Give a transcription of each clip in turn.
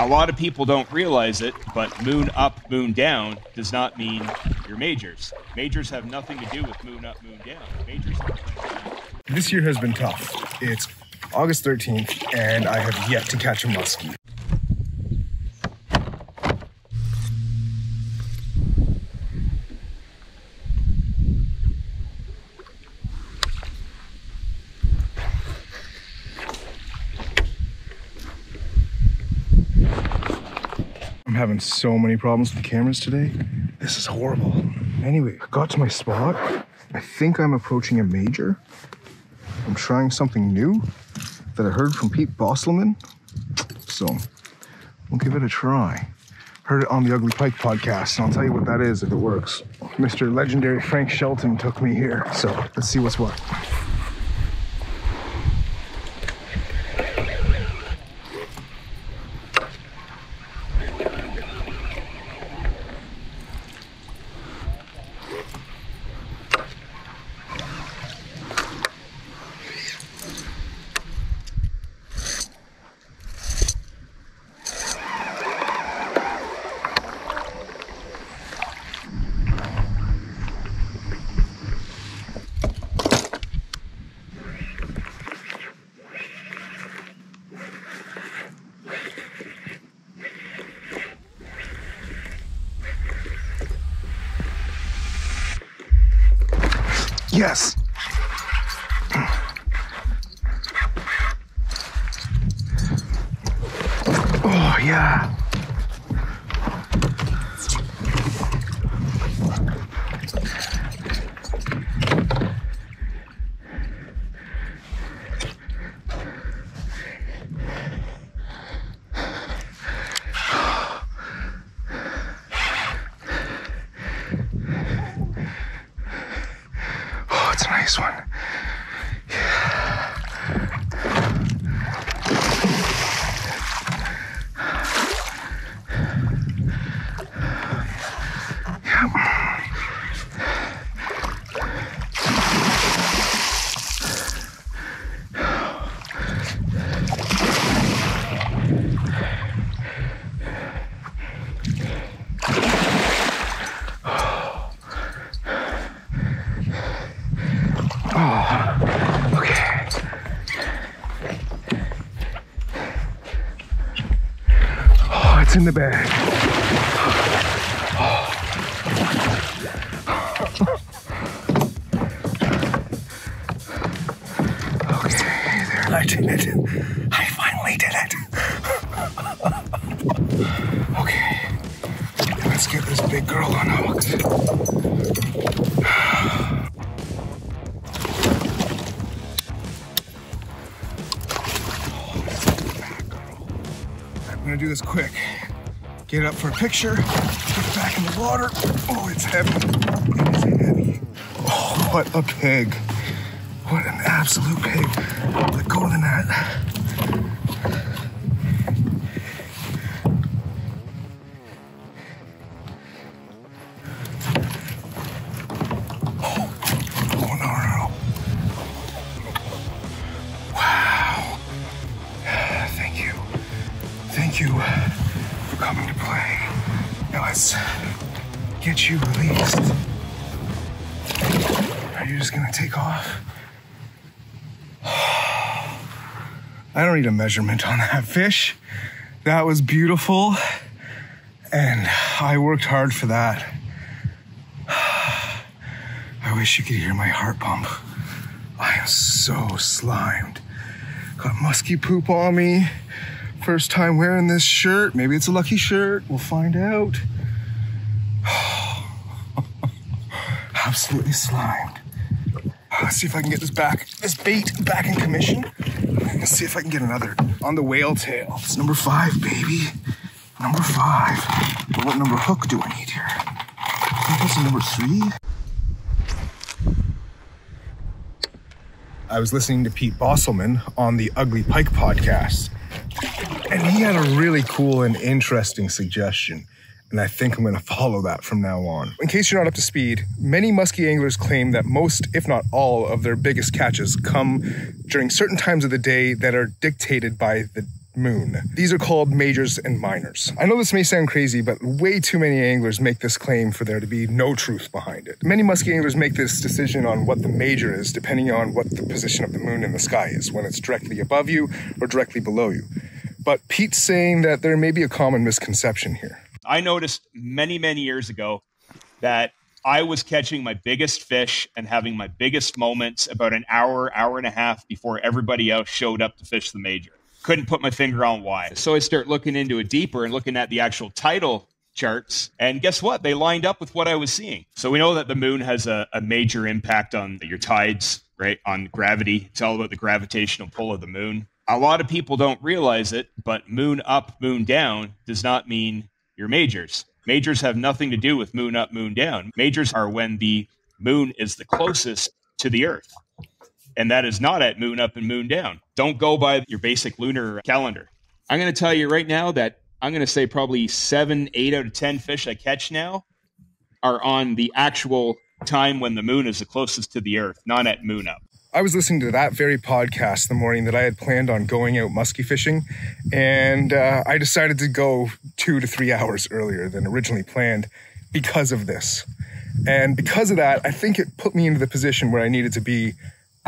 A lot of people don't realize it, but moon up, moon down does not mean your majors. Majors have nothing to do with moon up, moon down. Majors. This year has been tough. It's August 13th, and I have yet to catch a muskie. I'm having so many problems with the cameras today. This is horrible. Anyway, I got to my spot. I think I'm approaching a major. I'm trying something new that I heard from Pete Bostlemann. So we'll give it a try. Heard it on the Ugly Pike podcast, and I'll tell you what that is if it works. Mr. Legendary Frank Shelton took me here. So let's see what's what. Yes. Oh, yeah. Oh, it's a nice one. In the bag. I did it. I finally did it. okay, let's get this big girl unhooked. I'm gonna do this quick. Get up for a picture, get back in the water. Oh, it's heavy. It is heavy. Oh, what a pig. What an absolute pig. Let go of the net. Oh. Thank you. For coming to play. Now let's get you released. Are you just gonna take off? I don't need a measurement on that fish. That was beautiful. And I worked hard for that. I wish you could hear my heart pump. I am so slimed. Got musky poop on me. First time wearing this shirt. Maybe it's a lucky shirt. We'll find out. Absolutely slimed. Ah, let's see if I can get this back, this bait back in commission. Let's see if I can get another on the whale tail. It's number five, baby. Number five. Well, what number hook do I need here? I think number three. I was listening to Pete Bostlemann on the Ugly Pike podcast, and he had a really cool and interesting suggestion. And I think I'm going to follow that from now on. In case you're not up to speed, many muskie anglers claim that most, if not all, of their biggest catches come during certain times of the day that are dictated by the moon. These are called majors and minors. I know this may sound crazy, but way too many anglers make this claim for there to be no truth behind it. Many muskie anglers make this decision on what the major is depending on what the position of the moon in the sky is, when it's directly above you or directly below you. But Pete's saying that there may be a common misconception here. I noticed many, many years ago that I was catching my biggest fish and having my biggest moments about an hour, hour and a half before everybody else showed up to fish the major. Couldn't put my finger on why. So I start looking into it deeper and looking at the actual tidal charts. And guess what? They lined up with what I was seeing. So we know that the moon has a, a major impact on your tides, right? On gravity. It's all about the gravitational pull of the moon. A lot of people don't realize it, but moon up, moon down does not mean your majors. Majors have nothing to do with moon up, moon down. Majors are when the moon is the closest to the Earth. And that is not at moon up and moon down. Don't go by your basic lunar calendar. I'm going to tell you right now that I'm going to say probably seven, eight out of 10 fish I catch now are on the actual time when the moon is the closest to the Earth, not at moon up. I was listening to that very podcast the morning that I had planned on going out muskie fishing, and uh, I decided to go two to three hours earlier than originally planned because of this. And because of that, I think it put me into the position where I needed to be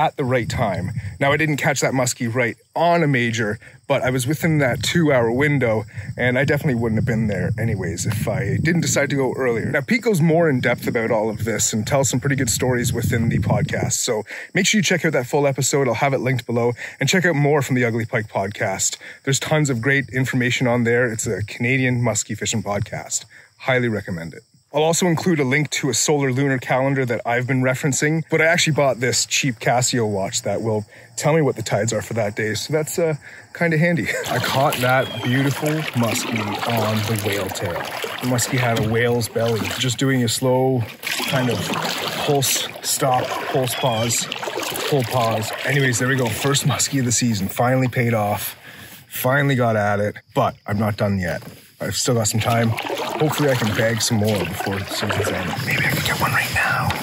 at the right time. Now, I didn't catch that muskie right on a major, but I was within that two hour window, and I definitely wouldn't have been there anyways if I didn't decide to go earlier. Now, Pete goes more in depth about all of this and tells some pretty good stories within the podcast. So make sure you check out that full episode. I'll have it linked below and check out more from the Ugly Pike podcast. There's tons of great information on there. It's a Canadian muskie fishing podcast. Highly recommend it. I'll also include a link to a solar lunar calendar that I've been referencing, but I actually bought this cheap Casio watch that will tell me what the tides are for that day. So that's uh, kind of handy. I caught that beautiful muskie on the whale tail. The muskie had a whale's belly, just doing a slow kind of pulse stop, pulse pause, full pause. Anyways, there we go. First muskie of the season finally paid off. Finally got at it, but I'm not done yet. I've still got some time hopefully I can bag some more before the season's end. Maybe I can get one right now.